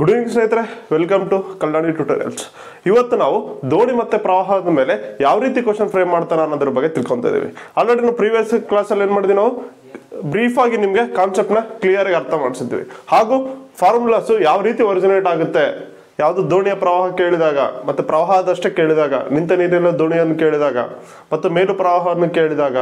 Good evening ಸ್ನೇಹಿತರೆ. Welcome to Kalyani tutorials ಇವತ್ತು ನಾವು ದೋಣಿ ಮತ್ತೆ ಪ್ರವಾಹದ ಮೇಲೆ ಯಾವ ರೀತಿ ಕ್ವಶನ್ ಫ್ರೇಮ್ ಮಾಡ್ತಾರೆ ಅನ್ನೋದ್ರ ಬಗ್ಗೆ ತಿಳ್ಕೊಂತ ಇದೀವಿ. ಆಲ್ರೆಡಿ ನಾವು ಪ್ರೀವಿಯಸ್ ಕ್ಲಾಸಲ್ಲಿ ಏನು ಮಾಡಿದ್ವಿ ನಾವು? ಬ್ರೀಫ್ ಆಗಿ ನಿಮಗೆ ಕಾನ್ಸೆಪ್ಟ್ನ ಕ್ಲಿಯರ್ ಆಗಿ ಅರ್ಥ ಮಾಡಿಸಿದ್ವಿ. ಹಾಗೂ ಫಾರ್ಮುಲಾಸ್ ಯಾವ ರೀತಿ ಒರಿಜಿನೇಟ್ ಆಗುತ್ತೆ? ಯಾವುದು ದೋಣಿಯ ಪ್ರವಾಹ ಕೇಳಿದಾಗ ಮತ್ತು ಪ್ರವಾಹದಷ್ಟೇ ಕೇಳಿದಾಗ, ನಿಂತ ನೀರಿನ ದೋಣಿಯನ್ನು ಕೇಳಿದಾಗ ಮತ್ತು ಮೇಲು ಪ್ರವಾಹವನ್ನು ಕೇಳಿದಾಗ,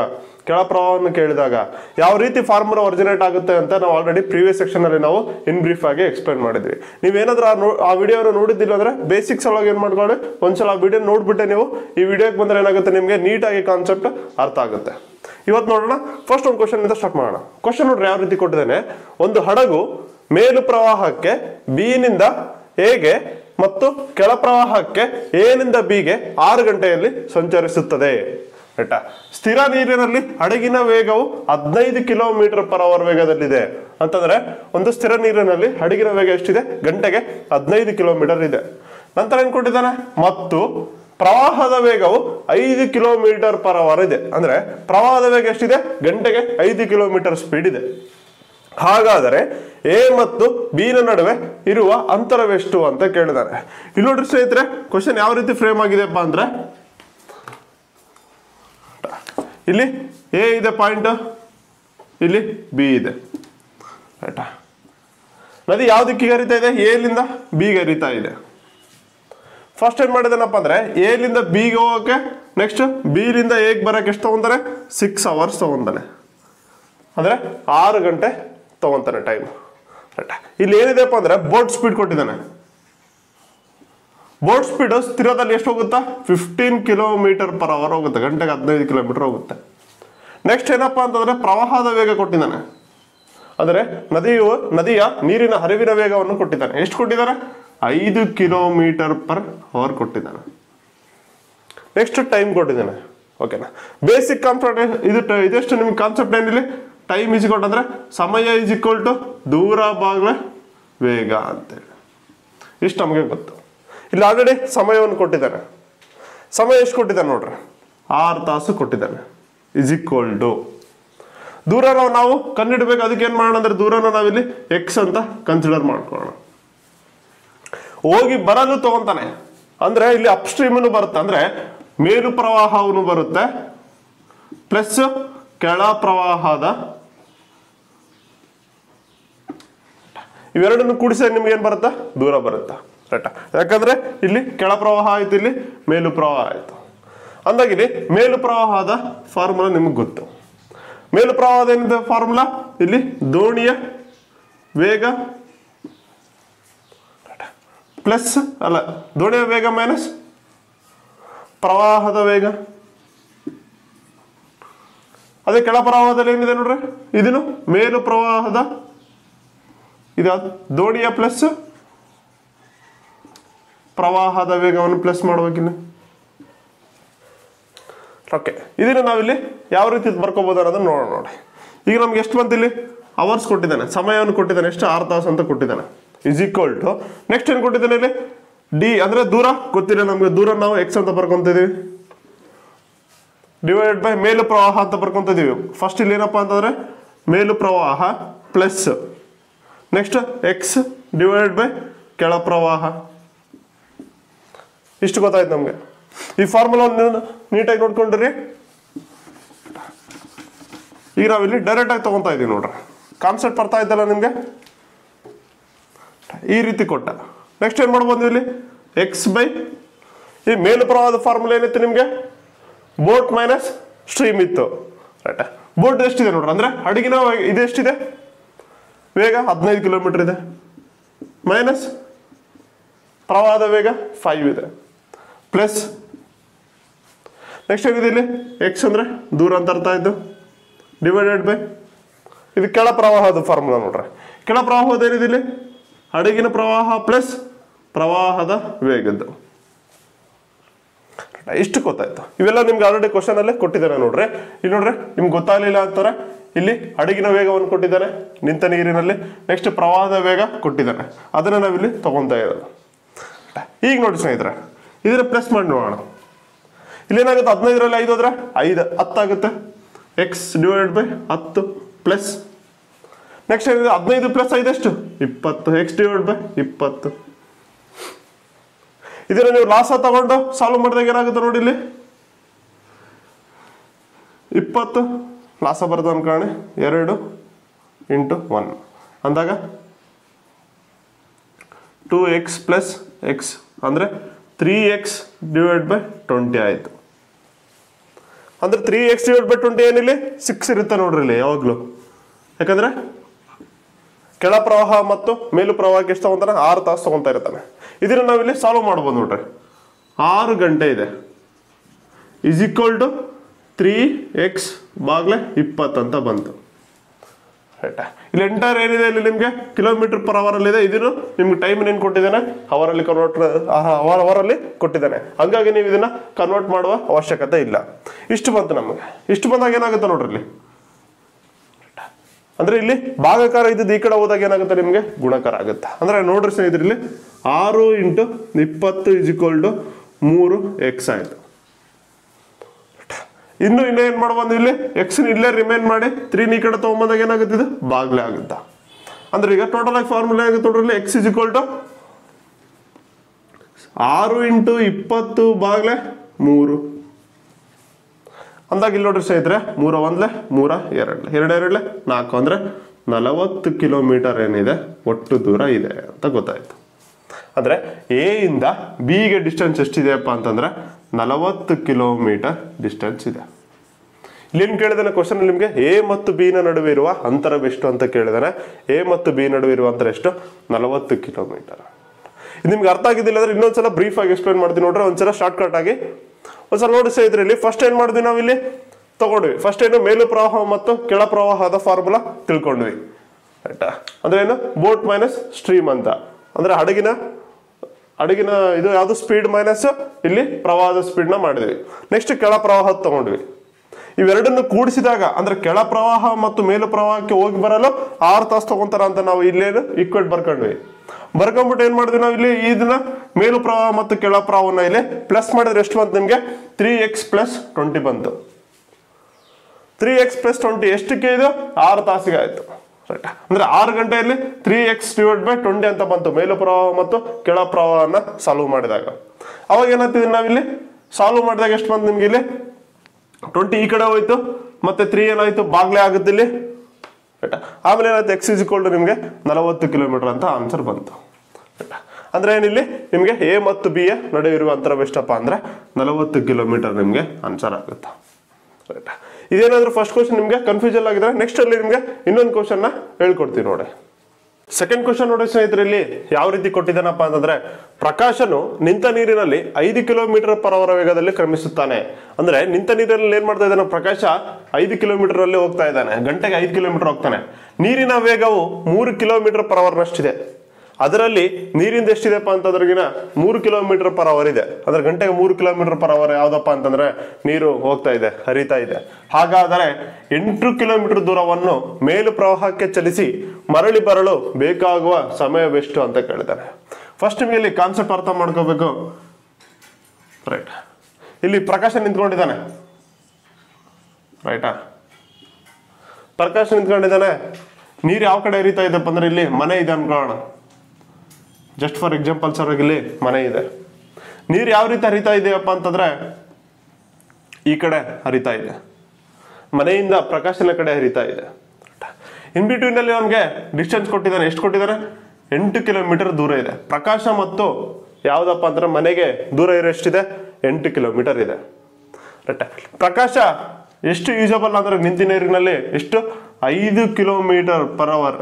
ಕೆಳ ಪ್ರವಾಹವನ್ನು ಕೇಳಿದಾಗ ಯಾವ ರೀತಿ ಫಾರ್ಮುಲಾ ಒರಿಜಿನೇಟ್ ಆಗುತ್ತೆ ಅಂತ ನಾವು ಆಲ್ರೆಡಿ ಪ್ರೀವಿಯಸ್ ಸೆಕ್ಷನ್ ಅಲ್ಲಿ ನಾವು ಇನ್ ಬ್ರೀಫ್ ಆಗಿ ಎಕ್ಸ್ಪ್ಲೈನ್ ಮಾಡಿದ್ವಿ. ನೀವೇನಾದ್ರೂ ಆ ನೋ ಆ ವಿಡಿಯೋನ ನೋಡಿದ್ದಿಲ್ಲ ಅಂದರೆ ಬೇಸಿಕ್ಸ್ ಒಳಗೆ ಏನು ಮಾಡ್ಕೊಳ್ಳಿ, ಒಂದ್ಸಲ ಆ ವಿಡಿಯೋ ನೋಡ್ಬಿಟ್ಟೆ ನೀವು, ಈ ವಿಡಿಯೋಗೆ ಬಂದ್ರೆ ಏನಾಗುತ್ತೆ ನಿಮಗೆ ನೀಟಾಗಿ ಕಾನ್ಸೆಪ್ಟ್ ಅರ್ಥ ಆಗುತ್ತೆ. ಇವತ್ತು ನೋಡೋಣ ಫಸ್ಟ್ ಒಂದು ಕ್ವಶನ್ ಇಂದ ಸ್ಟಾರ್ಟ್ ಮಾಡೋಣ. ಕ್ವಶನ್ ನೋಡ್ರಿ ಯಾವ ರೀತಿ ಕೊಟ್ಟಿದ್ದೇನೆ, ಒಂದು ಹಡಗು ಮೇಲು ಪ್ರವಾಹಕ್ಕೆ ಬಿನಿಂದ ಎಗೆ ಮತ್ತು ಕೆಳ ಪ್ರವಾಹಕ್ಕೆ ಎನಿಂದ ಬಿಗೆ ಆರು ಗಂಟೆಯಲ್ಲಿ ಸಂಚರಿಸುತ್ತದೆ. ಸ್ಥಿರ ನೀರಿನಲ್ಲಿ ಹಡಗಿನ ವೇಗವು ಹದಿನೈದು ಕಿಲೋಮೀಟರ್ ಪರ್ ಅವರ್ ವೇಗದಲ್ಲಿದೆ. ಅಂತಂದ್ರೆ ಒಂದು ಸ್ಥಿರ ನೀರಿನಲ್ಲಿ ಹಡಗಿನ ವೇಗ ಎಷ್ಟಿದೆ? ಗಂಟೆಗೆ ಹದಿನೈದು ಕಿಲೋಮೀಟರ್ ಇದೆ. ನಂತರ ಏನ್ ಕೊಟ್ಟಿದ್ದಾನೆ? ಮತ್ತು ಪ್ರವಾಹದ ವೇಗವು ಐದು ಕಿಲೋಮೀಟರ್ ಪರ್ ಅವರ್ ಇದೆ. ಅಂದ್ರೆ ಪ್ರವಾಹದ ವೇಗ ಎಷ್ಟಿದೆ? ಗಂಟೆಗೆ ಐದು ಕಿಲೋಮೀಟರ್ ಸ್ಪೀಡ್ ಇದೆ. ಹಾಗಾದರೆ ಎ ಮತ್ತು ಬಿ ನ ನಡುವೆ ಇರುವ ಅಂತರವೆಷ್ಟು ಅಂತ ಕೇಳಿದ್ದಾರೆ. ಇಲ್ಲಿ ನೋಡ್ರಿ ಸ್ನೇಹಿತರೆ ಕ್ವಶನ್ ಯಾವ ರೀತಿ ಫ್ರೇಮ್ ಆಗಿದೆಪ್ಪ ಅಂದ್ರೆ? ಇಲ್ಲಿ ಎ ಇದೆ ಪಾಯಿಂಟ್ ಇಲ್ಲಿ ಬಿ ಇದೆ. ಆಯ್ತಾ? ನದಿ ಯಾವ ದಿಕ್ಕಿಗೆ ಹರಿತಾ ಇದೆ? ಎಲಿಂದ ಬಿಗೆ ಹರಿತಾ ಇದೆ. ಫಸ್ಟ್ ಏನ್ ಮಾಡಿದೇನಪ್ಪ ಅಂದ್ರೆ ಎಲಿಂದ ಬಿಗೆ ಹೋಗೋಕೆ ನೆಕ್ಸ್ಟ್ ಬಿಲಿಂದ ಎಗ್ ಬರಕ್ಕೆ ಎಷ್ಟು ತಗೊಂತಾರೆ ಸಿಕ್ಸ್ ಅವರ್ಸ್ ತಗೊಂತಾನೆ ಅಂದ್ರೆ ಆರು ಗಂಟೆ ತಗೊಂತಾನೆ ಟೈಮ್ ಇಲ್ಲಿ ಏನಿದೆಪ್ಪ ಅಂದ್ರೆ ಬೋಟ್ ಸ್ಪೀಡ್ ಕೊಟ್ಟಿದ್ದಾನೆ. ಬೋಟ್ ಸ್ಪೀಡ್ ಸ್ಥಿರದಲ್ಲಿ ಎಷ್ಟು ಹೋಗುತ್ತಾ? ಫಿಫ್ಟೀನ್ ಕಿಲೋಮೀಟರ್ ಪರ್ ಅವರ್ ಹೋಗುತ್ತೆ. ಗಂಟೆಗೆ ಹದಿನೈದು ಕಿಲೋಮೀಟರ್ ಹೋಗುತ್ತೆ. ನೆಕ್ಸ್ಟ್ ಏನಪ್ಪಾ ಅಂತಂದ್ರೆ ಪ್ರವಾಹದ ವೇಗ ಕೊಟ್ಟಿದ್ದಾನೆ. ಅಂದ್ರೆ ನದಿಯು, ನದಿಯ ನೀರಿನ ಹರಿವಿನ ವೇಗವನ್ನು ಕೊಟ್ಟಿದ್ದಾನೆ. ಎಷ್ಟು ಕೊಟ್ಟಿದ್ದಾನೆ ಐದು ಕಿಲೋಮೀಟರ್ ಪರ್ ಅವರ್ ಕೊಟ್ಟಿದ್ದಾನೆ. ನೆಕ್ಸ್ಟ್ ಟೈಮ್ ಕೊಟ್ಟಿದ್ದಾನೆ. ಓಕೆನಾ ಬೇಸಿಕ್ ಕಾನ್ಸೆಪ್ಟ್ ಇದು ಇದೆಷ್ಟು ನಿಮ್ಗೆ ಕಾನ್ಸೆಪ್ಟ್ ಏನಿಲ್ಲ? ಟೈಮ್ ಈಸ್ ಇಕ್ವಲ್ ಅಂದ್ರೆ ಸಮಯ ಈಸ್ ಈಕ್ವಲ್ ಟು ದೂರ ಬಾಗ್ಲ ವೇಗ ಅಂತೇಳಿ ಇಷ್ಟು ನಮಗೆ ಗೊತ್ತು. ಇಲ್ಲಿ ಆಲ್ರೆಡಿ ಸಮಯವನ್ನು ಕೊಟ್ಟಿದ್ದಾನೆ ಸಮಯ ಎಷ್ಟು ಕೊಟ್ಟಿದ್ದಾನೆ ನೋಡ್ರಿ? ಆರು ತಾಸು ಕೊಟ್ಟಿದ್ದಾನೆ ಈಸ್ ಈಕ್ವಲ್ ಟು ದೂರನ ನಾವು ಕಂಡಿಡ್ಬೇಕು ಅದಕ್ಕೆ ಏನು ಮಾಡೋಣ ಅಂದ್ರೆ ದೂರನ ನಾವಿಲ್ಲಿ ಎಕ್ಸ್ ಅಂತ ಕನ್ಸಿಡರ್ ಮಾಡ್ಕೊಳ್ಳೋಣ. ಹೋಗಿ ಬರಲು ತಗೊಂತಾನೆ. ಅಂದ್ರೆ ಇಲ್ಲಿ ಅಪ್ಸ್ಟ್ರೀಮನು ಬರುತ್ತೆ. ಅಂದ್ರೆ ಮೇಲು ಪ್ರವಾಹವನ್ನು ಬರುತ್ತೆ. ಪ್ಲಸ್ ಕೆಳ ಪ್ರವಾಹದ ಇವೆರಡನ್ನು ಕೂಡಿಸಿ ನಿಮ್ಗೆ ಏನ್ ಬರುತ್ತಾ? ದೂರ ಬರುತ್ತಾ? ರೈಟಾ ಯಾಕಂದ್ರೆ ಇಲ್ಲಿ ಕೆಳ ಪ್ರವಾಹ ಆಯ್ತು, ಇಲ್ಲಿ ಮೇಲು ಪ್ರವಾಹ ಆಯ್ತು. ಅಂದಾಗ ಇಲ್ಲಿ ಮೇಲು ಪ್ರವಾಹದ ಫಾರ್ಮುಲಾ ನಿಮಗೆ ಗೊತ್ತು. ಮೇಲು ಪ್ರವಾಹದ ಏನಿದೆ ಫಾರ್ಮುಲಾ ಇಲ್ಲಿ ದೋಣಿಯ ವೇಗ ಪ್ಲಸ್ ಅಲ್ಲ, ದೋಣಿಯ ವೇಗ ಮೈನಸ್ ಪ್ರವಾಹದ ವೇಗ. ಅದೇ ಕೆಳ ಪ್ರವಾಹದಲ್ಲಿ ಏನಿದೆ ನೋಡ್ರಿ? ಇದನ್ನು ಮೇಲು ಪ್ರವಾಹದ ಇದು ದೋಣಿಯ ಪ್ಲಸ್ ಪ್ರವಾಹದ ವೇಗವನ್ನು ಪ್ಲಸ್ ಮಾಡಬೇಕಿನ್ನು. ಓಕೆ ಇದನ್ನು ನಾವಿಲ್ಲಿ ಯಾವ ರೀತಿ ಬರ್ಕೋಬೋದು ಅನ್ನೋದನ್ನು ನೋಡೋಣ, ನೋಡಿ. ಈಗ ನಮ್ಗೆ ಎಷ್ಟು ಬಂತಿಲ್ಲಿ? ಅವರ್ಸ್ ಕೊಟ್ಟಿದ್ದಾನೆ. ಸಮಯವನ್ನು ಕೊಟ್ಟಿದ್ದಾನೆ. ಎಷ್ಟು? ಆರು ತಾಸು ಅಂತ ಕೊಟ್ಟಿದ್ದಾನೆ. ಇಸ್ ಈಕ್ವಲ್ ಟು ನೆಕ್ಸ್ಟ್ ಏನು ಕೊಟ್ಟಿದ್ದಾನೆ ಇಲ್ಲಿ? ಡಿ ಅಂದ್ರೆ ದೂರ? ಗೊತ್ತಿಲ್ಲ ನಮಗೆ. ದೂರ ನಾವು ಎಕ್ಸ್ ಅಂತ ಬರ್ಕೊತಿದ್ದೀವಿ ಡಿವೈಡೆಡ್ ಬೈ ಮೇಲು ಪ್ರವಾಹ ಅಂತ ಬರ್ಕೊತಿದ್ದೀವಿ ಫಸ್ಟ್ ಇಲ್ಲಿ ಏನಪ್ಪಾ ಅಂತಂದ್ರೆ, ಮೇಲು ಪ್ರವಾಹ plus next X divided by ಕೆಳ ಪ್ರವಾಹ. ಇಷ್ಟು ಗೊತ್ತಾಯ್ತು ನಮಗೆ. ಈ ಫಾರ್ಮುಲಾ ನೀಟಾಗಿ ನೋಡ್ಕೊಂಡ್ರಿ. ಈಗ ನಾವಿಲ್ಲಿ ಡೈರೆಕ್ಟ್ ಆಗಿ ತಗೊಂತಾ ಇದೀವಿ ನೋಡ್ರಿ. ಕಾನ್ಸೆಪ್ಟ್ ಬರ್ತಾ ಇದ್ದಲ್ಲ ನಿಮಗೆ? ಈ ರೀತಿ ಕೊಟ್ಟ. ನೆಕ್ಸ್ಟ್ ಏನ್ ಮಾಡ್ಬೋದು ಇಲ್ಲಿ ಎಕ್ಸ್ ಬೈ ಈ ಮೇಲು ಪ್ರವಾಹದ ಫಾರ್ಮುಲಾ ಏನಿತ್ತು ನಿಮಗೆ? ಬೋಟ್ ಮೈನಸ್ ಸ್ಟ್ರೀಮ್ ಇತ್ತು. ರೈಟ್ ಬೋಟ್ ಎಷ್ಟಿದೆ ನೋಡ್ರಿ? ಅಂದ್ರೆ ಅಡಿಗಿನ ಇದೆಷ್ಟಿದೆ ವೇಗ ಹದಿನೈದು ಕಿಲೋಮೀಟರ್ ಇದೆ. ಮೈನಸ್ ಪ್ರವಾಹದ ವೇಗ ಫೈವ್ ಇದೆ. ಪ್ಲಸ್ ನೆಕ್ಸ್ಟ್ ಏನಿದೆ ಇಲ್ಲಿ? ಎಕ್ಸ್ ಅಂದ್ರೆ ದೂರ ಅಂತ ಅರ್ಥ ಆಯ್ತು. ಡಿವೈಡೆಡ್ ಬೈ ಇದು ಕೆಳ ಪ್ರವಾಹದ ಫಾರ್ಮುಲಾ ನೋಡ್ರಿ. ಕೆಳ ಪ್ರವಾಹದ ಏನಿದೆ ಇಲ್ಲಿ? ಹಡಗಿನ ಪ್ರವಾಹ ಪ್ಲಸ್ ಪ್ರವಾಹದ ವೇಗದ್ದು. ಇಷ್ಟು ಗೊತ್ತಾಯ್ತು. ಇವೆಲ್ಲ ನಿಮ್ಗೆ ಆಲ್ರೆಡಿ ಕ್ವಶನ್ ಅಲ್ಲೇ ಕೊಟ್ಟಿದ್ದಾರೆ ನೋಡ್ರಿ. ಇಲ್ಲಿ ನೋಡ್ರಿ, ನಿಮ್ಗೆ ಗೊತ್ತಾಗಲಿಲ್ಲ ಅಂತಾರೆ. ಇಲ್ಲಿ ಹಡಗಿನ ವೇಗವನ್ನು ಕೊಟ್ಟಿದ್ದಾನೆ, ನಿಂತ ನೀರಿನಲ್ಲಿ ನೆಕ್ಸ್ಟ್ ಪ್ರವಾಹದ ವೇಗ ಕೊಟ್ಟಿದ್ದಾನೆ. ಅದನ್ನ ನಾವಿಲ್ಲಿ ತಗೊಂತಾ ಇರೋದು. ಈಗ ನೋಡಿ ಸ್ನೇಹಿತರೆ, ಇದನ್ನ ಪ್ಲಸ್ ಮಾಡಿ ನೋಡೋಣ. ಇಲ್ಲಿ ಏನಾಗುತ್ತೆ ಹದಿನೈದರಲ್ಲಿ ಐದು ಹೋದ್ರೆ ಐದು ಹತ್ತಾಗುತ್ತೆ ಎಕ್ಸ್ ಡಿವೈಡೆಡ್ ಬೈ ಹತ್ತು ಪ್ಲಸ್ ನೆಕ್ಸ್ಟ್ ಏನಿದೆ? ಹದಿನೈದು ಪ್ಲಸ್ ಐದು ಎಷ್ಟು? ಇಪ್ಪತ್ತು. ಎಕ್ಸ್ ಡಿವೈಡ್ ಬೈ ಇಪ್ಪತ್ತು. ಇದನ್ನ ನೀವು ಲಾಸ ತಗೊಂಡು ಸಾಲ್ವ್ ಮಾಡಿದಾಗ ಏನಾಗುತ್ತೆ ನೋಡಿ ಇಲ್ಲಿ? ಇಪ್ಪತ್ತು. ಲಾಸ ಬರ್ತದೆ ಅನ್ಕೊಳ್ಳಿ ಎರಡು ಇಂಟು ಒನ್. ಅಂದಾಗ ಟೂ ಎಕ್ಸ್ ಪ್ಲಸ್ ಎಕ್ಸ್ ಅಂದರೆ three X divide by twenty ಆಯಿತು. ಅಂದರೆ three X divide by twenty ಏನಿಲ್ಲ? ಸಿಕ್ಸ್ ಇರುತ್ತೆ ನೋಡ್ರಿ ಇಲ್ಲಿ, ಯಾವಾಗಲೂ. ಯಾಕಂದರೆ ಕೆಳ ಪ್ರವಾಹ ಮತ್ತು ಮೇಲು ಪ್ರವಾಹಕ್ಕೆ ಎಷ್ಟು ತಗೊಂತಾನೆ? ಆರು ತಾಸು ತೊಗೊತಾ ಇರ್ತಾನೆ. ಇದನ್ನು ನಾವಿಲ್ಲಿ ಸಾಲ್ವ್ ಮಾಡ್ಬೋದು ನೋಡ್ರಿ. ಆರು ಗಂಟೆ ಇದೆ. Is equal to three X ಬಾಗ್ಲೆ ಇಪ್ಪತ್ತಂತ ಬಂತು. ರೈಟಾ ಇಲ್ಲಿ ಎಂಟರ್ ಏನಿದೆ ಇಲ್ಲಿ ನಿಮಗೆ ಕಿಲೋಮೀಟರ್ ಪರ್ ಅವರ್ ಅಲ್ಲಿ ಇದೆ ಇದನ್ನು ನಿಮ್ಗೆ ಟೈಮ್ ಏನು ಕೊಟ್ಟಿದ್ದಾನೆ? ಅವರಲ್ಲಿ ಕನ್ವರ್ಟ್ ಅವರ್ ಅವರಲ್ಲಿ ಕೊಟ್ಟಿದ್ದಾನೆ. ಹಂಗಾಗಿ ನೀವು ಇದನ್ನು ಕನ್ವರ್ಟ್ ಮಾಡುವ ಅವಶ್ಯಕತೆ ಇಲ್ಲ. ಇಷ್ಟು ಬಂತು ನಮಗೆ. ಇಷ್ಟು ಬಂದಾಗ ಏನಾಗುತ್ತೆ ನೋಡ್ರಿ ಇಲ್ಲಿ? ಅಂದರೆ ಇಲ್ಲಿ ಭಾಗಕಾರ ಇದ್ದಿದ್ದು ಈ ಕಡೆ ಹೋದಾಗ ಏನಾಗುತ್ತೆ ನಿಮಗೆ? ಗುಣಕಾರ ಆಗುತ್ತೆ. ಅಂದರೆ ನೋಡ್ರಿ ಸ್ನೇಹಿತರೆ, ಇಲ್ಲಿ ಆರು ಇಂಟು ಇಪ್ಪತ್ತು ಇಸ್ ಮೂರು ಎಕ್ಸ್ ಆಯ್ತು. ಇನ್ನು ಇನ್ನೂ ಏನ್ ಮಾಡ್ಬೋದು ಇಲ್ಲಿ? ಎಕ್ಸ್ ಇಲ್ಲೇ ರಿಮೈನ್ ಮಾಡಿ ತ್ರೀ ಈ ಕಡೆ ತಗೊಂಬಂದಾಗ ಏನಾಗುತ್ತೆ ಇದು? ಬಾಗ್ಲೆ ಆಗುತ್ತಾ? ಅಂದ್ರೆ ಈಗ ಟೋಟಲ್ ಆಗಿ ಫಾರ್ಮುಲಾ ಆಗುತ್ತೆ ನೋಡ್ರಿ ಎಕ್ಸ್ ಇಸ್ ಈಕ್ವಲ್ ಟು ಆರು ಇಂಟು ಇಪ್ಪತ್ತು ಬಾಗ್ಲೆ ಮೂರು. ಅಂದಾಗ ಇಲ್ಲಿ ನೋಡ್ರಿ ಸ್ನೇಹಿತರೆ, ಮೂರ ಒಂದ್ಲೆ, ಮೂರ ಎರಡ್ಲೆ. ಎರಡು ಎರಡ್ಲೆ, ನಾಲ್ಕು ಅಂದ್ರೆ ನಲವತ್ತು ಕಿಲೋಮೀಟರ್ ಏನಿದೆ? ಒಟ್ಟು ದೂರ ಇದೆ ಅಂತ ಗೊತ್ತಾಯ್ತು. ಅಂದ್ರೆ ಎ ಇಂದ ಬಿಗೆ ಡಿಸ್ಟೆನ್ಸ್ ಎಷ್ಟಿದೆಯಪ್ಪ ಅಂತಂದ್ರೆ ನಲವತ್ತು ಕಿಲೋಮೀಟರ್ ಡಿಸ್ಟೆನ್ಸ್ ಇದೆ. ಇಲ್ಲೇನು ಕೇಳಿದಾನೆ ಕ್ವಶನ್ ನಿಮಗೆ? ಎ ಮತ್ತು ಬಿ ನ ನಡುವೆ ಇರುವ ಅಂತರವೆಷ್ಟು ಅಂತ ಕೇಳಿದಾನೆ. ಎ ಮತ್ತು ಬಿ ನಡುವೆ ಇರುವ ಅಂತರ ಎಷ್ಟು? ನಲವತ್ತು ಕಿಲೋಮೀಟರ್. ಇದು ನಿಮ್ಗೆ ಅರ್ಥ ಆಗಿದ್ದಿಲ್ಲ ಅಂದ್ರೆ ಇನ್ನೊಂದ್ಸಲ ಬ್ರೀಫ್ ಆಗಿ ಎಕ್ಸ್ಪ್ಲೈನ್ ಮಾಡ್ತೀನಿ ನೋಡ್ರಿ, ಒಂದ್ಸಲ ಶಾರ್ಟ್ ಕಟ್ ಆಗಿ. ಒಂದ್ಸಲ ನೋಡಿ ಸ್ನೇಹಿತರೆ, ಇಲ್ಲಿ ಫಸ್ಟ್ ಏನ್ ಮಾಡಿದ್ವಿ ನಾವು ಇಲ್ಲಿ? ತಗೊಂಡ್ವಿ. ಫಸ್ಟ್ ಏನು? ಮೇಲು ಪ್ರವಾಹ ಮತ್ತು ಕೆಳ ಪ್ರವಾಹದ ಫಾರ್ಮುಲಾ ತಿಳ್ಕೊಂಡ್ವಿ. ಆಯ್ತಾ? ಅಂದ್ರೆ ಏನು? ಬೋಟ್ ಮೈನಸ್ ಸ್ಟ್ರೀಮ್ ಅಂತ. ಅಂದ್ರೆ ಹಡಗಿನ ಹಡಗಿನ ಇದು ಯಾವುದು ಸ್ಪೀಡ್ ಮೈನಸ್ ಇಲ್ಲಿ ಪ್ರವಾಹದ ಸ್ಪೀಡ್ನ ಮಾಡಿದ್ವಿ. ನೆಕ್ಸ್ಟ್ ಕೆಳ ಪ್ರವಾಹ ತಗೊಂಡ್ವಿ. ಇವೆರಡನ್ನು ಕೂಡಿಸಿದಾಗ, ಅಂದ್ರೆ ಕೆಳ ಪ್ರವಾಹ ಮತ್ತು ಮೇಲು ಪ್ರವಾಹಕ್ಕೆ ಹೋಗಿ ಬರಲು ಆರು ತಾಸು ತಗೊಂತಾರ ಅಂತ ನಾವು ಇಲ್ಲೇನು ಈಕ್ವೇಟ್ ಬರ್ಕೊಂಡ್ವಿ. ಬರ್ಕೊಂಡ್ಬಿಟ್ಟು ಏನ್ ಮಾಡಿದ್ವಿ ನಾವು ಇಲ್ಲಿ? ಇದನ್ನ ಮೇಲು ಪ್ರವಾಹ ಮತ್ತು ಕೆಳ ಪ್ರವಾಹನ ಇಲ್ಲಿ ಪ್ಲಸ್ ಮಾಡಿದ್ರೆ ಎಷ್ಟು ಬಂತು ನಿಮ್ಗೆ? ತ್ರೀ ಎಕ್ಸ್ ಪ್ಲಸ್ ಟ್ವೆಂಟಿ ಬಂತು. ತ್ರೀ ಎಕ್ಸ್ ಪ್ಲಸ್ ಟ್ವೆಂಟಿ ಎಷ್ಟಕ್ಕೆ ಇದು? ಆರು ತಾಸಿಗೆ ಆಯ್ತು. ರೈಟ್ ಅಂದ್ರೆ ಆರು ಗಂಟೆಯಲ್ಲಿ three X divide by twenty ಅಂತ ಬಂತು. ಮೇಲು ಪ್ರವಾಹ ಮತ್ತು ಕೆಳ ಪ್ರವಾಹನ ಸಾಲ್ವ್ ಮಾಡಿದಾಗ. ಅವಾಗ ಏನಾಗ್ತಿದ್ವಿ ನಾವಿಲ್ಲಿ? ಸಾಲ್ವ್ ಮಾಡಿದಾಗ ಎಷ್ಟು ಬಂತು ನಿಮ್ಗೆ ಇಲ್ಲಿ? ಟ್ವೆಂಟಿ ಈ ಕಡೆ ಹೋಯ್ತು, ಮತ್ತೆ ತ್ರೀ ಏನಾಯ್ತು? ಬಾಗ್ಲೆ ಆಗುತ್ತೆ ಇಲ್ಲಿ. ರೈಟ್ ಆಮೇಲೆ ಏನಾಯ್ತು? ಎಕ್ಸ್ ಇಸ್ ಟು ನಿಮಗೆ ನಲವತ್ತು ಕಿಲೋಮೀಟರ್ ಅಂತ ಆನ್ಸರ್ ಬಂತು. ರೈಟ್ ಅಂದ್ರೆ ಏನಿಲ್ಲಿ? ನಿಮಗೆ ಎ ಮತ್ತು ಬಿ ಯ ನಡೆ ಇರುವ ಅಂತರ ಎಷ್ಟಪ್ಪ ಅಂದ್ರೆ ನಲವತ್ತು ಕಿಲೋಮೀಟರ್ ನಿಮಗೆ ಆನ್ಸರ್ ಆಗುತ್ತೆ. ರೈಟಾ ಇದೇನಾದ್ರೂ ಫಸ್ಟ್ ಕ್ವಶನ್ ನಿಮಗೆ? ಕನ್ಫ್ಯೂಷನ್ ಆಗಿದ್ರೆ ನೆಕ್ಸ್ಟ್ ಅಲ್ಲಿ ನಿಮಗೆ ಇನ್ನೊಂದು ಕ್ವಶನ್ನ ಹೇಳ್ಕೊಡ್ತೀನಿ ನೋಡಿ. ಸೆಕೆಂಡ್ ಕ್ವಶನ್ ನೋಡಿ ಸ್ನೇಹಿತರೆ ಇಲ್ಲಿ ಯಾವ ರೀತಿ ಕೊಟ್ಟಿದ್ದಾನಪ್ಪ ಅಂತಂದ್ರೆ, ಪ್ರಕಾಶನು ನಿಂತ ನೀರಿನಲ್ಲಿ ಐದು ಕಿಲೋಮೀಟರ್ ಪರ್ ಅವರ್ ವೇಗದಲ್ಲಿ ಕ್ರಮಿಸುತ್ತಾನೆ. ಅಂದ್ರೆ ನಿಂತ ನೀರಿನಲ್ಲಿ ಏನ್ ಮಾಡ್ತಾ ಇದ್ದಾನೆ ಪ್ರಕಾಶ? ಐದು ಕಿಲೋಮೀಟರ್ ಅಲ್ಲಿ ಹೋಗ್ತಾ ಇದ್ದಾನೆ. ಗಂಟೆಗೆ ಐದು ಕಿಲೋಮೀಟರ್ ಹೋಗ್ತಾನೆ. ನೀರಿನ ವೇಗವು ಮೂರು ಕಿಲೋಮೀಟರ್ ಪರ್ ಅವರ್ ನಷ್ಟಿದೆ. ಅದರಲ್ಲಿ ನೀರಿಂದ ಎಷ್ಟಿದೆಪ್ಪ ಅಂತಂದ್ರಗಿನ ಮೂರು ಕಿಲೋಮೀಟರ್ ಪರ್ ಅವರ್ ಇದೆ. ಅಂದ್ರೆ ಗಂಟೆಗೆ ಮೂರು ಕಿಲೋಮೀಟರ್ ಪರ್ ಅವರ್ ಯಾವ್ದಪ್ಪ ಅಂತಂದ್ರೆ ನೀರು ಹೋಗ್ತಾ ಇದೆ, ಹರಿತಾ ಇದೆ. ಹಾಗಾದರೆ ಎಂಟು ಕಿಲೋಮೀಟರ್ ದೂರವನ್ನು ಮೇಲು ಪ್ರವಾಹಕ್ಕೆ ಚಲಿಸಿ ಮರಳಿ ಬರಲು ಬೇಕಾಗುವ ಸಮಯವೆಷ್ಟು ಅಂತ ಕೇಳಿದ್ದಾರೆ. ಫಸ್ಟ್ ನಿಮಗೆ ಇಲ್ಲಿ ಕಾನ್ಸೆಪ್ಟ್ ಅರ್ಥ ಮಾಡ್ಕೋಬೇಕು. ರೈಟ್ ಇಲ್ಲಿ ಪ್ರಕಾಶ ನಿಂತ್ಕೊಂಡಿದ್ದಾನೆ. ರೈಟಾ ಪ್ರಕಾಶ್ ನಿಂತ್ಕೊಂಡಿದ್ದಾನೆ. ನೀರು ಯಾವ ಕಡೆ ಹರಿತಾ ಇದೆ ಅಂದ್ರೆ ಇಲ್ಲಿ ಮನೆ ಇದೆ ಅನ್ಕೊಳ್ಳೋಣ. ಜಸ್ಟ್ ಫಾರ್ ಎಕ್ಸಾಂಪಲ್ ಸರ್ ಇಲ್ಲಿ ಮನೆ ಇದೆ. ನೀರು ಯಾವ ರೀತಿ ಹರಿತಾ ಇದೆಯಪ್ಪ ಅಂತಂದ್ರೆ, ಈ ಕಡೆ ಹರಿತಾ ಇದೆ. ಮನೆಯಿಂದ ಪ್ರಕಾಶನ ಕಡೆ ಹರಿತಾ ಇದೆ. ಇನ್ ಬಿಟ್ವೀನ್ ಅಲ್ಲಿ ನಮಗೆ ಡಿಸ್ಟೆನ್ಸ್ ಕೊಟ್ಟಿದ್ದಾನೆ. ಎಷ್ಟು ಕೊಟ್ಟಿದ್ದಾರೆ ಎಂಟು ಕಿಲೋಮೀಟರ್ ದೂರ ಇದೆ. ಪ್ರಕಾಶ ಮತ್ತು ಯಾವ್ದಪ್ಪ ಅಂದ್ರೆ ಮನೆಗೆ ದೂರ ಇರೋ ಎಷ್ಟಿದೆ ಎಂಟು ಕಿಲೋಮೀಟರ್ ಇದೆ. ರೈಟ್ ಪ್ರಕಾಶ ಎಷ್ಟು ಯೂಸಬಲ್ ಅಂದ್ರೆ ನಿಂತಿ ನೀರಿನಲ್ಲಿ ಎಷ್ಟು? ಐದು ಕಿಲೋಮೀಟರ್ ಪರ್ ಅವರ್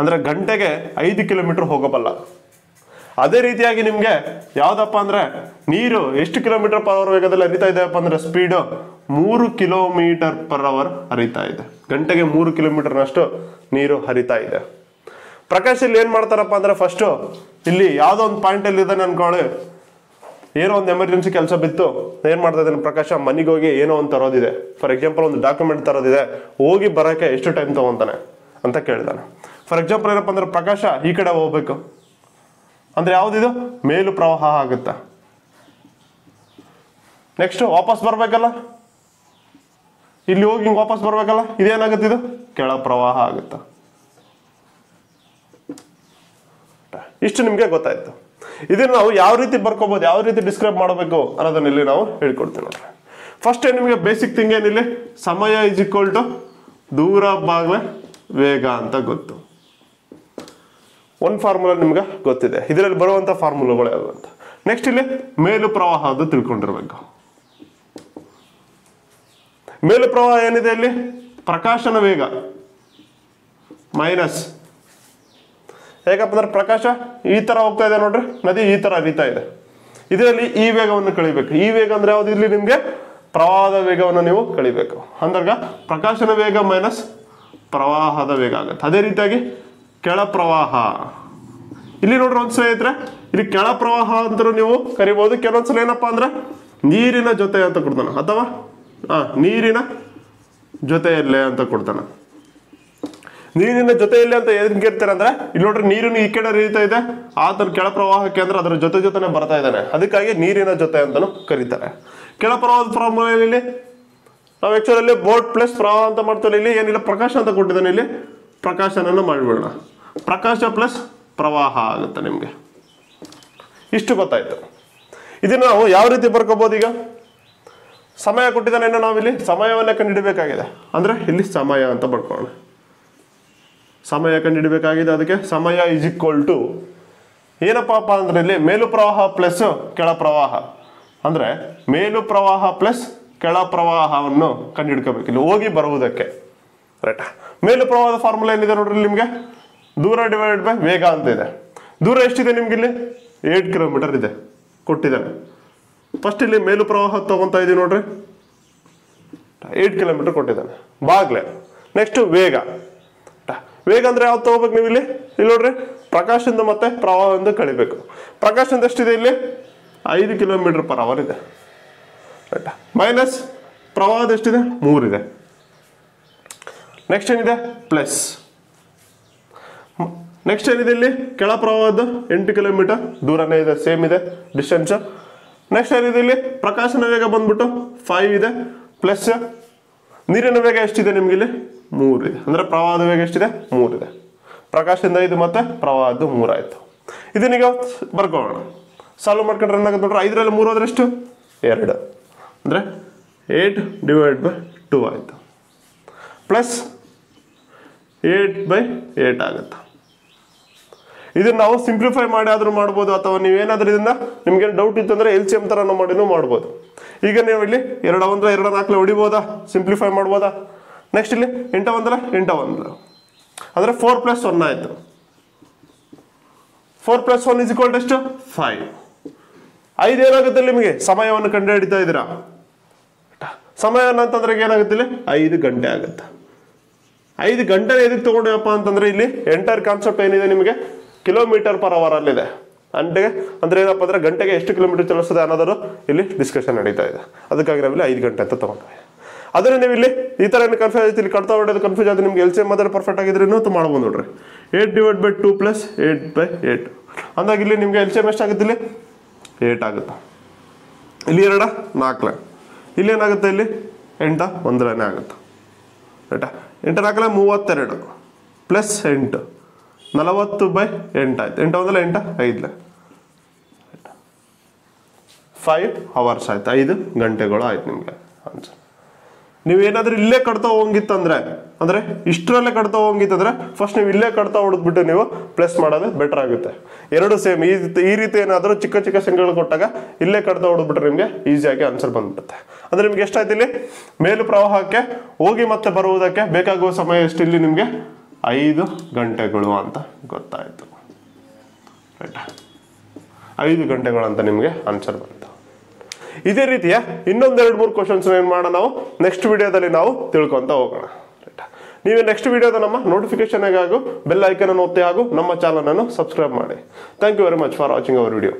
ಅಂದ್ರೆ ಗಂಟೆಗೆ ಐದು ಕಿಲೋಮೀಟರ್ ಹೋಗಬಲ್ಲ. ಅದೇ ರೀತಿಯಾಗಿ ನಿಮಗೆ ಯಾವುದಪ್ಪ ಅಂದರೆ ನೀರು ಎಷ್ಟು ಕಿಲೋಮೀಟರ್ ಪರ್ ಅವರ್ ವೇಗದಲ್ಲಿ ಹರಿತಾ ಇದೆಯಪ್ಪ ಅಂದ್ರೆ ಸ್ಪೀಡು ಮೂರು ಕಿಲೋಮೀಟರ್ ಪರ್ ಅವರ್ ಹರಿತಾ ಇದೆ. ಗಂಟೆಗೆ ಮೂರು ಕಿಲೋಮೀಟರ್ನಷ್ಟು ನೀರು ಹರಿತಾ ಇದೆ. ಪ್ರಕಾಶ್ ಇಲ್ಲಿ ಏನು ಮಾಡ್ತಾರಪ್ಪ ಅಂದರೆ ಫಸ್ಟು ಇಲ್ಲಿ ಯಾವುದೋ ಒಂದು ಪಾಯಿಂಟಲ್ಲಿ ಇದ್ದಾನೆ ಅನ್ಕೊಳ್ಳಿ. ಏನೋ ಒಂದು ಎಮರ್ಜೆನ್ಸಿ ಕೆಲಸ ಬಿತ್ತು. ಏನು ಮಾಡ್ತಾ ಇದ್ದಾನೆ ಪ್ರಕಾಶ? ಮನೆಗೆ ಹೋಗಿ ಏನೋ ಒಂದು ತರೋದಿದೆ. ಫಾರ್ ಎಕ್ಸಾಂಪಲ್ ಒಂದು ಡಾಕ್ಯುಮೆಂಟ್ ತರೋದಿದೆ. ಹೋಗಿ ಬರೋಕ್ಕೆ ಎಷ್ಟು ಟೈಮ್ ತಗೊಂತಾನೆ ಅಂತ ಕೇಳಿದಾನೆ. ಫಾರ್ ಎಕ್ಸಾಂಪಲ್ ಏನಪ್ಪ ಅಂದ್ರೆ ಪ್ರಕಾಶ ಈ ಕಡೆ ಹೋಗ್ಬೇಕು. ಅಂದ್ರೆ ಯಾವುದಿದು ಮೇಲು ಪ್ರವಾಹ ಆಗುತ್ತೆ. ನೆಕ್ಸ್ಟ್ ವಾಪಸ್ ಬರಬೇಕಲ್ಲ? ಇಲ್ಲಿ ಹೋಗಿ ಹಿಂಗೆ ವಾಪಸ್ ಬರಬೇಕಲ್ಲ? ಇದೇನಾಗುತ್ತೆ ಇದು? ಕೆಳ ಪ್ರವಾಹ ಆಗುತ್ತೆ. ಇಷ್ಟು ನಿಮಗೆ ಗೊತ್ತಾಯ್ತು. ಇದನ್ನ ನಾವು ಯಾವ ರೀತಿ ಬರ್ಕೋಬಹುದು ಯಾವ ರೀತಿ ಡಿಸ್ಕ್ರೈಬ್ ಮಾಡಬೇಕು ಅನ್ನೋದನ್ನ ಇಲ್ಲಿ ನಾವು ಹೇಳ್ಕೊಡ್ತೀವಿ ನೋಡ್ರಿ. ಫಸ್ಟ್ ನಿಮಗೆ ಬೇಸಿಕ್ ಥಿಂಗ್ ಏನಿಲ್ಲಿ? ಸಮಯ ಇಸ್ ಈಕ್ವಲ್ ಟು ದೂರ ಬಾಗ್ಲೆ ವೇಗ ಅಂತ ಗೊತ್ತು. ಒಂದು ಫಾರ್ಮುಲಾ ನಿಮ್ಗೆ ಗೊತ್ತಿದೆ. ಇದರಲ್ಲಿ ಬರುವಂಥ ಫಾರ್ಮುಲಾಗಳು ಅಂತ. ನೆಕ್ಸ್ಟ್ ಇಲ್ಲಿ ಮೇಲು ಪ್ರವಾಹ ಅದು ತಿಳ್ಕೊಂಡಿರ್ಬೇಕು. ಮೇಲು ಪ್ರವಾಹ ಏನಿದೆ ಇಲ್ಲಿ? ಪ್ರಕಾಶನ ವೇಗ. ಮೈನಸ್. ಯಾಕಪ್ಪ ಅಂದ್ರೆ ಪ್ರಕಾಶ? ಈ ತರ ಹೋಗ್ತಾ ಇದೆ ನೋಡ್ರಿ. ನದಿ ಈ ತರ ಹರಿತಾ ಇದೆ. ಇದರಲ್ಲಿ ಈ ವೇಗವನ್ನು ಕಳಿಬೇಕು. ಈ ವೇಗ ಅಂದ್ರೆ ಯಾವ್ದು ಇಲ್ಲಿ ನಿಮ್ಗೆ? ಪ್ರವಾಹದ ವೇಗವನ್ನು ನೀವು ಕಳಿಬೇಕು. ಅಂದಾಗ ಪ್ರಕಾಶನ ವೇಗ ಮೈನಸ್ ಪ್ರವಾಹದ ವೇಗ ಆಗುತ್ತೆ. ಅದೇ ರೀತಿಯಾಗಿ ಕೆಳ ಪ್ರವಾಹ ಇಲ್ಲಿ ನೋಡ್ರಿ ಒಂದ್ಸಲ ಸ್ನೇಹಿತರೆ ಇಲ್ಲಿ ಕೆಳ ಪ್ರವಾಹ ಅಂತಲೂ ನೀವು ಕರಿಬಹುದು ಕೆಲವೊಂದ್ಸಲ ಏನಪ್ಪಾ ಅಂದ್ರೆ ನೀರಿನ ಜೊತೆ ಅಂತ ಕೊಡ್ತಾನೆ ಅಥವಾ? ಆ, ನೀರಿನ ಜೊತೆಯಲ್ಲೇ ಅಂತ ಕೊಡ್ತಾನೆ. ನೀರಿನ ಜೊತೆಯಲ್ಲಿ ಅಂತ ಎದಕ್ಕೆ ಕೇಳ್ತಾರೆ ಅಂದ್ರೆ ಇಲ್ಲಿ ನೋಡ್ರಿ ನೀರಿನ ಈ ಕಡೆ ಹರಿತಾ ಇದೆ ಆತನ ಕೆಳ ಪ್ರವಾಹಕ್ಕೆ ಅಂದ್ರೆ ಅದರ ಜೊತೆ ಜೊತೆನೆ ಬರ್ತಾ ಇದ್ದಾನೆ. ಅದಕ್ಕಾಗಿ ನೀರಿನ ಜೊತೆ ಅಂತಾನು ಕರೀತಾರೆ. ಕೆಳ ಪ್ರವಾಹದ ಫಾರ್ಮುಲೆಯಲ್ಲಿ ನಾವು ಆಕ್ಚುಲಿ ಬೋಟ್ ಪ್ಲಸ್ ಪ್ರವಾಹ ಅಂತ ಮಾಡ್ತಾರೆ ಇಲ್ಲಿ ಏನಿಲ್ಲ ಪ್ರಕಾಶ ಅಂತ ಕೊಟ್ಟಿದ್ದಾನೆ ಇಲ್ಲಿ. ಪ್ರಕಾಶನನ್ನು ಮಾಡಿಬಿಡೋಣ. ಪ್ರಕಾಶ ಪ್ಲಸ್ ಪ್ರವಾಹ ಆಗುತ್ತೆ ನಿಮಗೆ. ಇಷ್ಟು ಗೊತ್ತಾಯ್ತು. ಇದನ್ನು ನಾವು ಯಾವ ರೀತಿ ಬರ್ಕೋಬೋದು ಈಗ? ಸಮಯ ಕೊಟ್ಟಿದ್ದಾನೆ ಇನ್ನು ನಾವಿಲ್ಲಿ. ಸಮಯವನ್ನ ಕಂಡುಹಿಡಬೇಕಾಗಿದೆ ಅಂದ್ರೆ ಇಲ್ಲಿ ಸಮಯ ಅಂತ ಬರ್ಕೊಳ್ಳೋಣ. ಸಮಯ ಕಂಡುಹಿಡಬೇಕಾಗಿದೆ ಅದಕ್ಕೆ? ಸಮಯ ಇಸ್ ಈಕ್ವಲ್ ಟು ಏನಪ್ಪ ಅಂದ್ರೆ ಇಲ್ಲಿ ಮೇಲು ಪ್ರವಾಹ ಪ್ಲಸ್ ಕೆಳ ಪ್ರವಾಹ. ಅಂದ್ರೆ ಮೇಲು ಪ್ರವಾಹ ಪ್ಲಸ್ ಕೆಳ ಪ್ರವಾಹವನ್ನು ಕಂಡುಹಿಡ್ಕೋಬೇಕು. ಇಲ್ಲಿ ಹೋಗಿ ಬರುವುದಕ್ಕೆ. ರೈಟ್ ಮೇಲು ಪ್ರವಾಹದ ಫಾರ್ಮುಲಾ ಏನಿದೆ ನೋಡ್ರಿ ನಿಮಗೆ? ದೂರ ಡಿವೈಡೆಡ್ ಬೈ ವೇಗ ಅಂತ ಇದೆ. ದೂರ ಎಷ್ಟಿದೆ ನಿಮ್ಗೆ ಇಲ್ಲಿ? ಏಟ್ ಕಿಲೋಮೀಟರ್ ಇದೆ ಕೊಟ್ಟಿದ್ದಾನೆ ಫಸ್ಟ್ ಇಲ್ಲಿ ಮೇಲು ಪ್ರವಾಹ ತಗೊಂತ ಇದೀವಿ ನೋಡ್ರಿ. ಏಟ್ ಕಿಲೋಮೀಟರ್ ಕೊಟ್ಟಿದ್ದಾನೆ ಬಾಗ್ಲೆ. ನೆಕ್ಸ್ಟ್ ವೇಗ. ವೇಗ ಅಂದ್ರೆ ಯಾವ್ದು ತಗೋಬೇಕು ನೀವು ಇಲ್ಲಿ? ಇಲ್ಲಿ ನೋಡ್ರಿ, ಪ್ರಕಾಶದಿಂದ ಮತ್ತೆ ಪ್ರವಾಹದಿಂದ ಕಳಿಬೇಕು. ಪ್ರಕಾಶದಿಂದ ಎಷ್ಟಿದೆ ಇಲ್ಲಿ? ಐದು ಕಿಲೋಮೀಟರ್ ಪರ್ ಅವರ್ ಇದೆ. ಮೈನಸ್ ಪ್ರವಾಹದ ಎಷ್ಟಿದೆ? ಮೂರಿದೆ ನೆಕ್ಸ್ಟ್ ಏನಿದೆ? ಪ್ಲಸ್ ನೆಕ್ಸ್ಟ್ ಏನಿದೆ ಇಲ್ಲಿ? ಕೆಳ ಪ್ರವಾಹದ್ದು ಎಂಟು ಕಿಲೋಮೀಟರ್ ದೂರನೇ ಇದೆ ಸೇಮ್ ಇದೆ. ಡಿಸ್ಟೆನ್ಸ್ ನೆಕ್ಸ್ಟ್ ಏನಿದೆ ಇಲ್ಲಿ? ಪ್ರಕಾಶನ ವೇಗ ಬಂದ್ಬಿಟ್ಟು ಫೈವ್ ಇದೆ. ಪ್ಲಸ್ ನೀರಿನ ವೇಗ ಎಷ್ಟಿದೆ ನಿಮ್ಗೆ ಇಲ್ಲಿ? ಮೂರು ಇದೆ. ಅಂದ್ರೆ ಪ್ರವಾಹದ ವೇಗ ಎಷ್ಟಿದೆ? ಮೂರಿದೆ ಪ್ರಕಾಶದಿಂದ ಐದು ಮತ್ತೆ ಪ್ರವಾಹದ್ದು ಮೂರಾಯ್ತು. ಇದನ್ನೀಗ ಬರ್ಕೋಣ. ಸಾಲ್ವ್ ಮಾಡ್ಕೊಂಡ್ರೆ ಏನಾಗುತ್ತೆ ನೋಡ್ರಿ? ಐದರಲ್ಲಿ ಮೂರು ಹೋದ್ರೆ ಎಷ್ಟು? ಎರಡು. ಅಂದ್ರೆ ಏಟ್ ಡಿವೈಡ್ ಬೈ ಟೂ ಆಯಿತು. ಪ್ಲಸ್ ಏಟ್ ಬೈ ಏಟ್ ಆಗುತ್ತೆ? ಇದನ್ನ ನಾವು ಸಿಂಪ್ಲಿಫೈ ಮಾಡಿ ಆದ್ರೂ ಮಾಡ್ಬೋದು, ಅಥವಾ ನೀವೇನಾದ್ರೂ ಇದನ್ನ ನಿಮ್ಗೆ ಡೌಟ್ ಇತ್ತಂದ್ರೆ ಎಲ್ ಸಿ ಎಂ ತರ ಮಾಡಿನೂ ಮಾಡ್ಬೋದು. ಈಗ ನೀವು ಇಲ್ಲಿ ಎರಡ ಒಂದ್ರ, ಎರಡ ನಾಲ್ಕಲೆ ಹೊಡಿಬೋದಾ? ಸಿಂಪ್ಲಿಫೈ ಮಾಡ್ಬೋದಾ? ನೆಕ್ಸ್ಟ್ ಇಲ್ಲಿ ಎಂಟ ಒಂದಲ ಎಂಟ ಒಂದಲ ಅಂದ್ರೆ ಫೋರ್ ಪ್ಲಸ್ ಒನ್ ಆಯ್ತು. Four plus one is equal ಎಷ್ಟು? ಫೈವ್ ಐದು ಏನಾಗುತ್ತೆ ನಿಮಗೆ? ಸಮಯವನ್ನು ಕಂಡು ಹಿಡಿತಾ ಇದ್ದೀರಾ ಸಮಯ ಅಂತಂದ್ರೆ ಏನಾಗುತ್ತೆ ಇಲ್ಲಿ? ಐದು ಗಂಟೆ ಆಗುತ್ತೆ. ಐದು ಗಂಟೆ ಎದಕ್ಕೆ ತಗೊಂಡಿವಪ್ಪ ಅಂತಂದ್ರೆ ಇಲ್ಲಿ ಎಂಟರ್ ಕಾನ್ಸೆಪ್ಟ್ ಏನಿದೆ ನಿಮಗೆ? ಕಿಲೋಮೀಟರ್ ಪರ್ ಅವರ್ ಅಲ್ಲಿದೆ ಗಂಟೆಗೆ ಅಂದ್ರೆ ಏನಪ್ಪ ಅಂದ್ರೆ ಗಂಟೆಗೆ ಎಷ್ಟು ಕಿಲೋಮೀಟರ್ ಚಲಿಸ್ತದೆ ಅನ್ನೋದು ಇಲ್ಲಿ ಡಿಸ್ಕಷನ್ ನಡೀತಾ ಇದೆ. ಅದಕ್ಕಾಗಿ ನಾವಿಲ್ಲಿ ಐದು ಗಂಟೆ ಅಂತ ತಗೊಂಡ್ವಿ ಅದನ್ನ ನೀವು ಇಲ್ಲಿ ಈ ಥರ ಏನು ಕನ್ಫ್ಯೂಸ್ ಆಯ್ತು? ಇಲ್ಲಿ ಕಟ್ತಾ ಹೊಡೆದು ಕನ್ಫ್ಯೂಸ್ ಆದ್ರೆ ನಿಮ್ಗೆ ಎಲ್ ಸಿ ಎಂ ಮಾತ್ರ ಪರ್ಫೆಕ್ಟ್ ಆಗಿದ್ರೆ ಇನ್ನೂ ಮಾಡ್ಬೋದು ನೋಡ್ರಿ. Eight divide by two plus eight by eight ಅಂದಾಗ ಇಲ್ಲಿ ನಿಮ್ಗೆ ಎಲ್ ಸಿ ಎಂ ಎಷ್ಟಾಗುತ್ತೆ ಇಲ್ಲಿ? ಏಟ್ ಆಗುತ್ತೆ. ಇಲ್ಲಿ ಎರಡ, ನಾಲ್ಕು ಲೈನ್ ಇಲ್ಲಿ ಏನಾಗುತ್ತೆ ಇಲ್ಲಿ? ಎಂಟ ಒಂದರನೇ ಆಗುತ್ತೆ. ರೈಟಾ ಎಂಟು ನಾಲ್ಕಲೆ ಮೂವತ್ತೆರಡು ಪ್ಲಸ್ ಎಂಟು, ನಲವತ್ತು ಬೈ ಎಂಟಾಯ್ತು ಎಂಟು ಒಂದಲ್ಲ ಎಂಟ? ಐದಲ್ಲ. ಫೈವ್ ಅವರ್ಸ್ ಆಯ್ತು. ಐದು ಗಂಟೆಗಳು ಆಯ್ತು ನಿಮಗೆ. ಆನ್ಸರ್ ನೀವೇನಾದ್ರೂ ಇಲ್ಲೇ ಕಡ್ತಾ ಹೋಗಿತ್ತಂದ್ರೆ, ಅಂದ್ರೆ ಇಷ್ಟರಲ್ಲೇ ಕಟ್ತಾ ಹೋಗಿತ್ತಂದ್ರೆ ಫಸ್ಟ್ ನೀವು ಇಲ್ಲೇ ಕಡ್ತಾ ಹೊಡೆದ್ಬಿಟ್ಟು ನೀವು ಪ್ಲಸ್ ಮಾಡೋದು ಬೆಟರ್ ಆಗುತ್ತೆ. ಎರಡು ಸೇಮ್, ಈ ರೀತಿ- ಈ ರೀತಿ ಏನಾದರೂ ಚಿಕ್ಕ ಚಿಕ್ಕ ಸಂಖ್ಯೆಗಳು ಕೊಟ್ಟಾಗ ಇಲ್ಲೇ ಕಡ್ತಾ ಹೊಡೆದ್ಬಿಟ್ರೆ ನಿಮಗೆ ಈಸಿಯಾಗಿ ಆನ್ಸರ್ ಬಂದ್ಬಿಡುತ್ತೆ. ಅಂದ್ರೆ ನಿಮ್ಗೆ ಎಷ್ಟಾಯ್ತು ಇಲ್ಲಿ? ಮೇಲು ಪ್ರವಾಹಕ್ಕೆ ಹೋಗಿ ಮತ್ತೆ ಬರುವುದಕ್ಕೆ ಬೇಕಾಗುವ ಸಮಯ ಎಷ್ಟು ಇಲ್ಲಿ ನಿಮಗೆ? ಐದು ಗಂಟೆಗಳು ಅಂತ ಗೊತ್ತಾಯಿತು. ರೈಟ್ ಐದು ಗಂಟೆಗಳು ಅಂತ ನಿಮಗೆ ಆನ್ಸರ್ ಬಂತು. ಇದೇ ರೀತಿಯ ಇನ್ನೊಂದೆರಡು ಮೂರು ಕ್ವಶನ್ಸ್ ಏನು ಮಾಡೋಣ ನಾವು? ನೆಕ್ಸ್ಟ್ ವಿಡಿಯೋದಲ್ಲಿ ನಾವು ತಿಳ್ಕೊಂತ ಹೋಗೋಣ. ನೀವು ನೆಕ್ಸ್ಟ್ ವಿಡಿಯೋದ ನಮ್ಮ ನೋಟಿಫಿಕೇಶನ್ ಹಾಗೂ ಬೆಲ್ ಐಕನ್ ಒತ್ತಿ ಹಾಗೂ ನಮ್ಮ ಚಾನಲ್ ಅನ್ನು ಸಬ್ಸ್ಕ್ರೈಬ್ ಮಾಡಿ. Thank you very much for watching our video